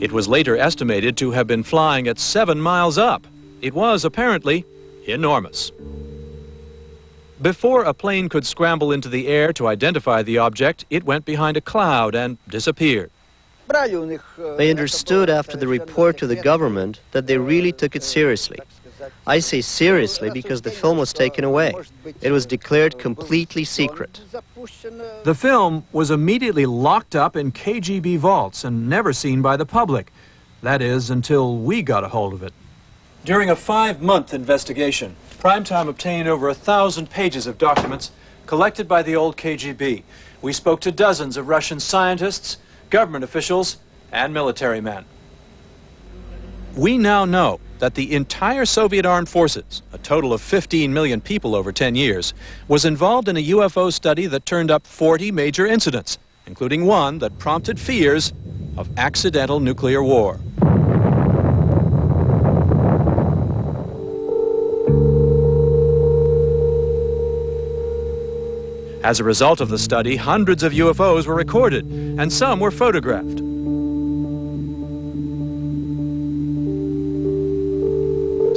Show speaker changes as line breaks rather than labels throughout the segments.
It was later estimated to have been flying at seven miles up. It was apparently enormous. Before a plane could scramble into the air to identify the object, it went behind a cloud and disappeared.
They understood after the report to the government that they really took it seriously. I say seriously because the film was taken away. It was declared completely secret.
The film was immediately locked up in KGB vaults and never seen by the public. That is, until we got a hold of it. During a five-month investigation, Primetime obtained over a thousand pages of documents collected by the old KGB. We spoke to dozens of Russian scientists, government officials, and military men. We now know that the entire Soviet armed forces, a total of 15 million people over 10 years, was involved in a UFO study that turned up 40 major incidents, including one that prompted fears of accidental nuclear war. As a result of the study, hundreds of UFOs were recorded, and some were photographed.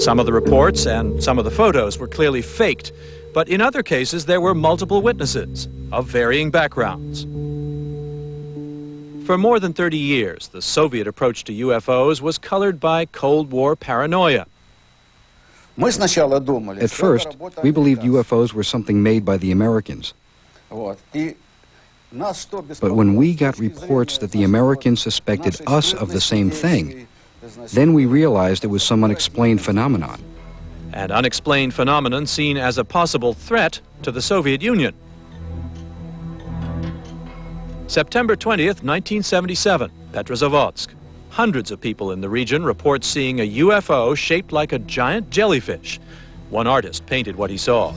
Some of the reports and some of the photos were clearly faked, but in other cases there were multiple witnesses of varying backgrounds. For more than 30 years, the Soviet approach to UFOs was colored by Cold War paranoia.
At first, we believed UFOs were something made by the Americans. But when we got reports that the Americans suspected us of the same thing, then we realized it was some unexplained phenomenon.
An unexplained phenomenon seen as a possible threat to the Soviet Union. September 20th, 1977, Petrozavodsk. Hundreds of people in the region report seeing a UFO shaped like a giant jellyfish. One artist painted what he saw.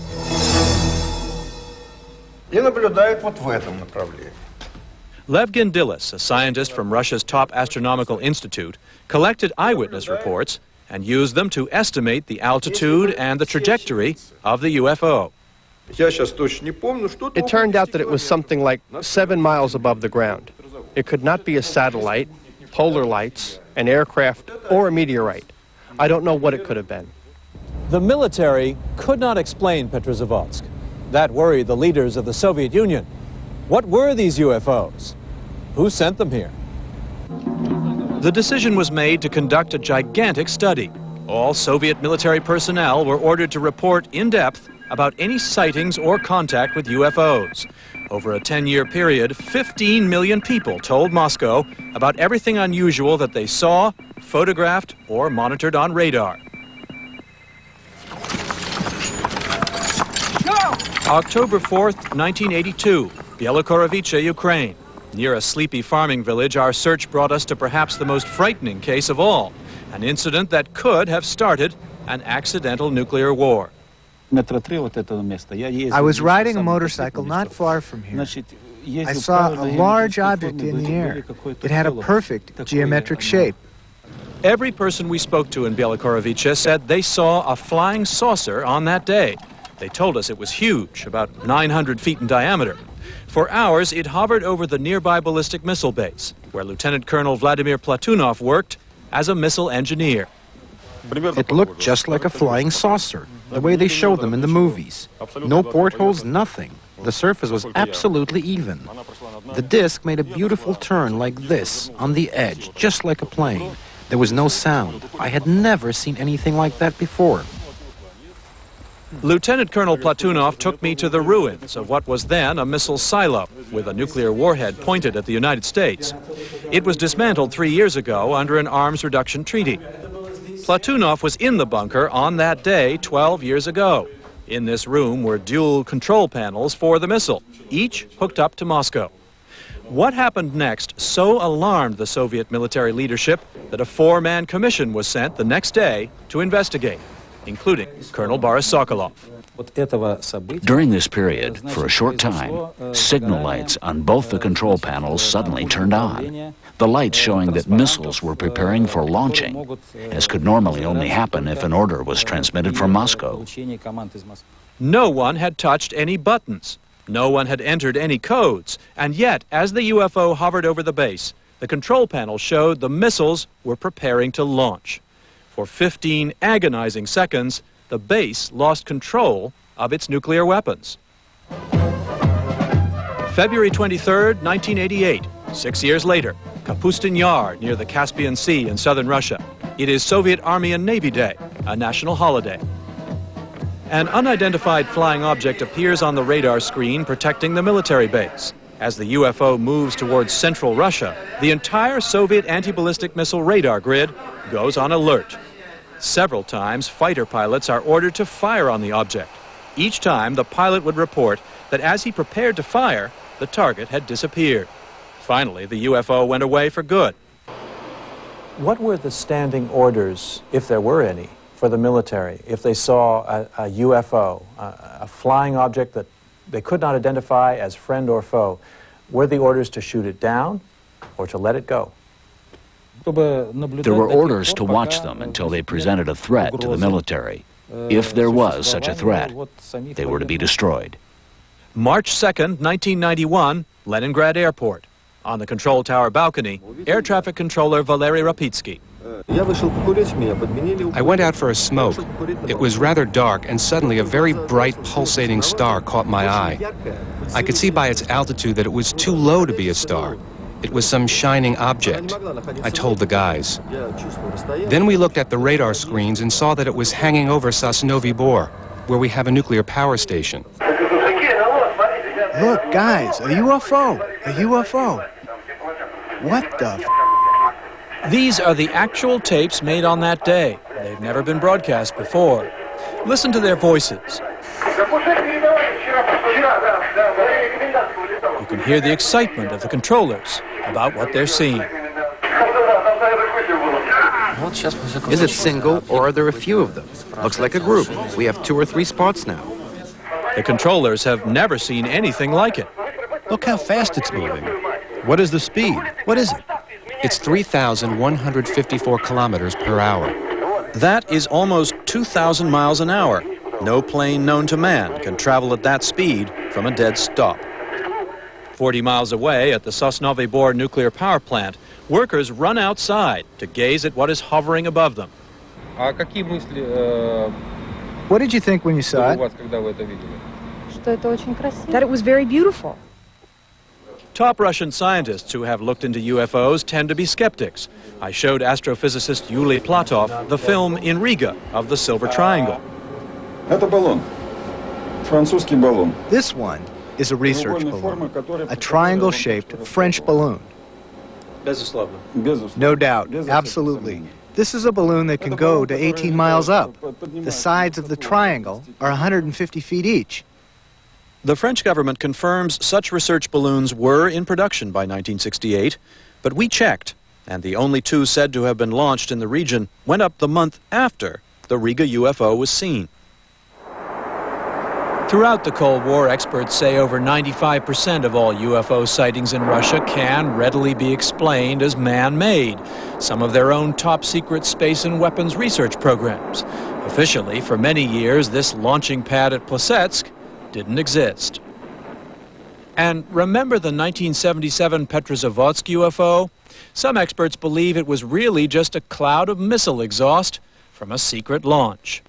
Lev Gindilis, a scientist from Russia's top astronomical institute, collected eyewitness reports and used them to estimate the altitude and the trajectory of the UFO.
It turned out that it was something like seven miles above the ground. It could not be a satellite, polar lights, an aircraft, or a meteorite. I don't know what it could have been.
The military could not explain Petrozavodsk. That worried the leaders of the Soviet Union. What were these UFOs? Who sent them here? The decision was made to conduct a gigantic study. All Soviet military personnel were ordered to report in depth about any sightings or contact with UFOs. Over a 10-year period, 15 million people told Moscow about everything unusual that they saw, photographed, or monitored on radar. October 4th, 1982, Bielokorovice, Ukraine. Near a sleepy farming village, our search brought us to perhaps the most frightening case of all, an incident that could have started an accidental nuclear war.
I was riding a motorcycle not far from here. I saw a large object in the air. It had a perfect geometric shape.
Every person we spoke to in Bielokorovice said they saw a flying saucer on that day. They told us it was huge, about 900 feet in diameter. For hours, it hovered over the nearby ballistic missile base, where Lieutenant Colonel Vladimir Platunov worked as a missile engineer.
It looked just like a flying saucer, the way they show them in the movies. No portholes, nothing. The surface was absolutely even. The disc made a beautiful turn like this, on the edge, just like a plane. There was no sound. I had never seen anything like that before.
Lieutenant Colonel Platunov took me to the ruins of what was then a missile silo with a nuclear warhead pointed at the United States. It was dismantled three years ago under an arms reduction treaty. Platunov was in the bunker on that day 12 years ago. In this room were dual control panels for the missile, each hooked up to Moscow. What happened next so alarmed the Soviet military leadership that a four-man commission was sent the next day to investigate including Colonel Boris Sokolov.
During this period, for a short time, signal lights on both the control panels suddenly turned on. The lights showing that missiles were preparing for launching, as could normally only happen if an order was transmitted from Moscow.
No one had touched any buttons. No one had entered any codes. And yet, as the UFO hovered over the base, The control panel showed the missiles were preparing to launch. For 15 agonizing seconds, the base lost control of its nuclear weapons. February 23, 1988, six years later, Kapustin Yar near the Caspian Sea in southern Russia. It is Soviet Army and Navy Day, a national holiday. An unidentified flying object appears on the radar screen protecting the military base. As the UFO moves towards central Russia, the entire Soviet anti-ballistic missile radar grid goes on alert. Several times, fighter pilots are ordered to fire on the object. Each time, the pilot would report that as he prepared to fire, the target had disappeared. Finally, the UFO went away for good. What were the standing orders, if there were any, for the military if they saw a, a UFO, a, a flying object that they could not identify as friend or foe? Were the orders to shoot it down or to let it go?
There were orders to watch them until they presented a threat to the military. If there was such a threat, they were to be destroyed.
March 2nd, 1991, Leningrad Airport. On the control tower balcony, air traffic controller Valery Rapitsky.
I went out for a smoke. It was rather dark, and suddenly a very bright, pulsating star caught my eye. I could see by its altitude that it was too low to be a star. It was some shining object. I told the guys. Then we looked at the radar screens and saw that it was hanging over Sosnovy Bor, where we have a nuclear power station.
Look, guys, a UFO, a UFO. What the
These are the actual tapes made on that day. They've never been broadcast before. Listen to their voices. You can hear the excitement of the controllers about what they're seeing.
Is it single or are there a few of them? Looks like a group. We have two or three spots now.
The controllers have never seen anything like it.
Look how fast it's moving. What is the speed? What is it? It's 3,154 kilometers per hour.
That is almost 2,000 miles an hour. No plane known to man can travel at that speed from a dead stop. 40 miles away at the Sosnovy Bor nuclear power plant, workers run outside to gaze at what is hovering above them.
Э, what did you think when you saw it?
That it was very beautiful.
Top Russian scientists who have looked into UFOs tend to be skeptics. I showed astrophysicist Yuli Platov the film in Riga of the Silver Triangle.
This one is a research balloon, a triangle-shaped French balloon. No doubt, absolutely. This is a balloon that can go to 18 miles up. The sides of the triangle are 150 feet each.
The French government confirms such research balloons were in production by 1968, but we checked, and the only two said to have been launched in the region went up the month after the Riga UFO was seen. Throughout the Cold War, experts say over 95% of all UFO sightings in Russia can readily be explained as man-made, some of their own top-secret space and weapons research programs. Officially, for many years, this launching pad at Plesetsk didn't exist. And remember the 1977 Petrozavodsk UFO? Some experts believe it was really just a cloud of missile exhaust from a secret launch.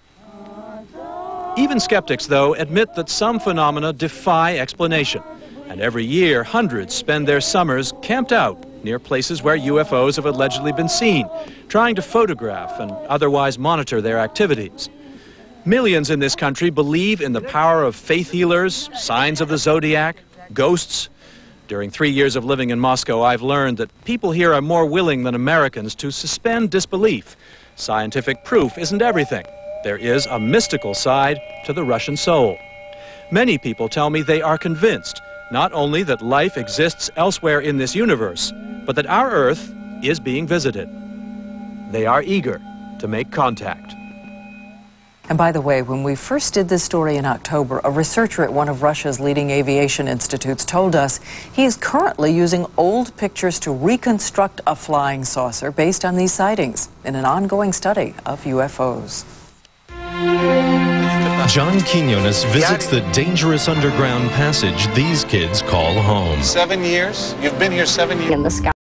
Even skeptics, though, admit that some phenomena defy explanation. And every year, hundreds spend their summers camped out near places where UFOs have allegedly been seen, trying to photograph and otherwise monitor their activities. Millions in this country believe in the power of faith healers, signs of the zodiac, ghosts. During three years of living in Moscow, I've learned that people here are more willing than Americans to suspend disbelief. Scientific proof isn't everything. There is a mystical side to the Russian soul. Many people tell me they are convinced not only that life exists elsewhere in this universe, but that our Earth is being visited. They are eager to make contact.
And by the way, when we first did this story in October, a researcher at one of Russia's leading aviation institutes told us he is currently using old pictures to reconstruct a flying saucer based on these sightings in an ongoing study of UFOs.
John Quinones visits the dangerous underground passage these kids call home.
Seven years? You've been here seven years?
In the sky.